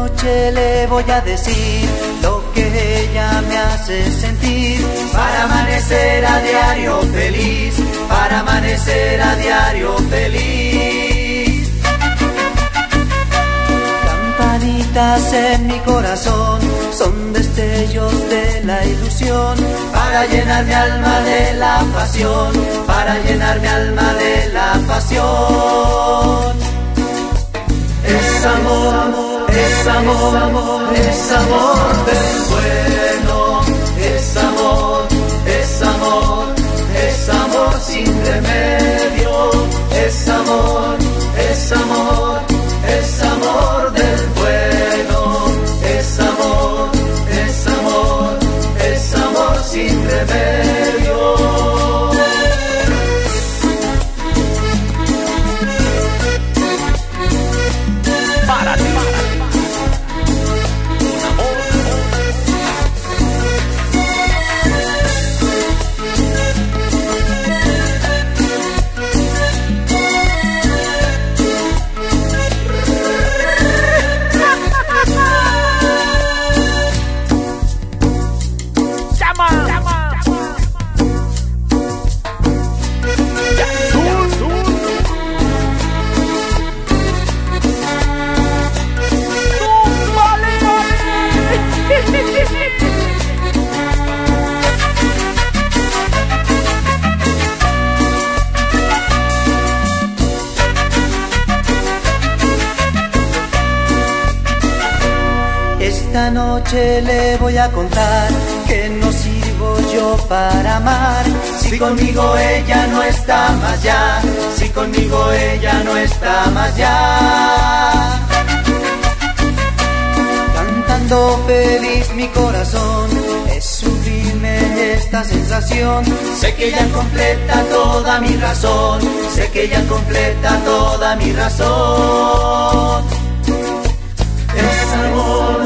noche le voy a decir lo que ella me hace sentir para amanecer a diario feliz, para amanecer a diario feliz. Campanitas en mi corazón son destellos de la ilusión para llenar mi alma de la pasión, para llenar mi alma de la pasión. Es noche le voy a contar que no sirvo yo para amar. Si conmigo ella no está más ya, si conmigo ella no está más ya. Cantando feliz mi corazón, es sublime esta sensación. Sé que ella completa toda mi razón, sé que ella completa toda mi razón. Es amor